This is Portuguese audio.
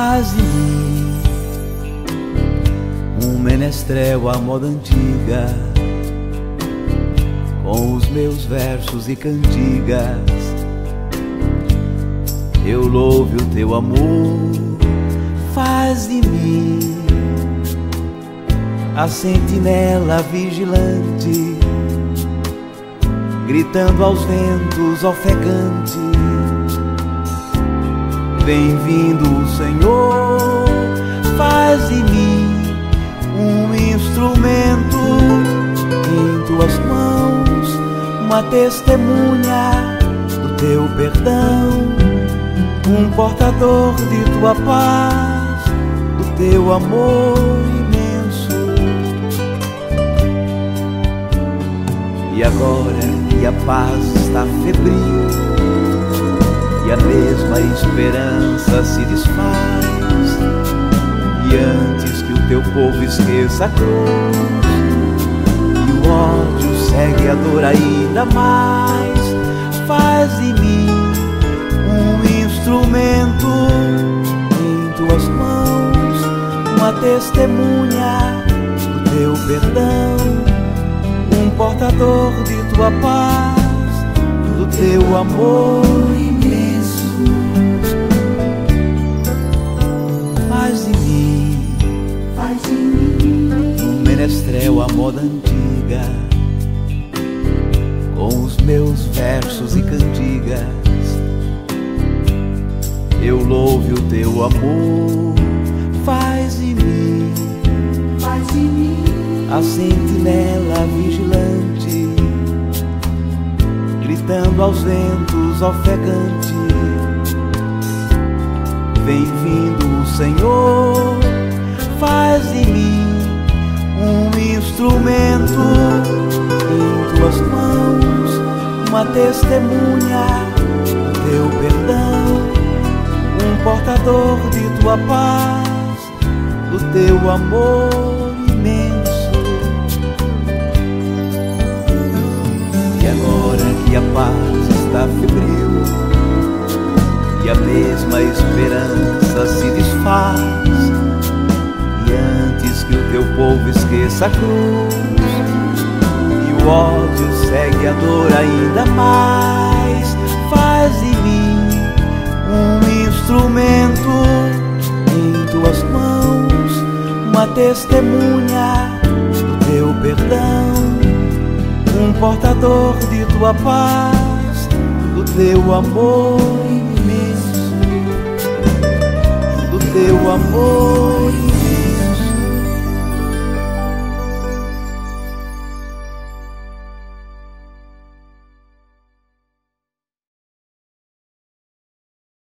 Faz de mim um menestrel à moda antiga, com os meus versos e cantigas. Eu louve o teu amor, faz de mim a sentinela vigilante, gritando aos ventos ofegante Bem-vindo, Senhor, faz de mim um instrumento em tuas mãos, uma testemunha do teu perdão, um portador de tua paz, do teu amor imenso. E agora que a paz está febril e a mesma esperança se desfaz. E antes que o teu povo esqueça a cruz, e o ódio segue a dor ainda mais, faz de mim um instrumento em tuas mãos, uma testemunha do teu perdão, um portador de tua paz, do teu amor menestrel à moda antiga, com os meus versos e cantigas. Eu louve o teu amor, faz de mim, faz de mim a sentinela vigilante, gritando aos ventos ofegante. Bem-vindo, Senhor, faz de testemunha do teu perdão, um portador de tua paz, do teu amor imenso. E agora que a paz está febril e a mesma esperança se desfaz que o teu povo esqueça a cruz e o ódio segue a dor ainda mais. Faz de mim um instrumento em tuas mãos, uma testemunha do teu perdão, um portador de tua paz, do teu amor imenso, do teu amor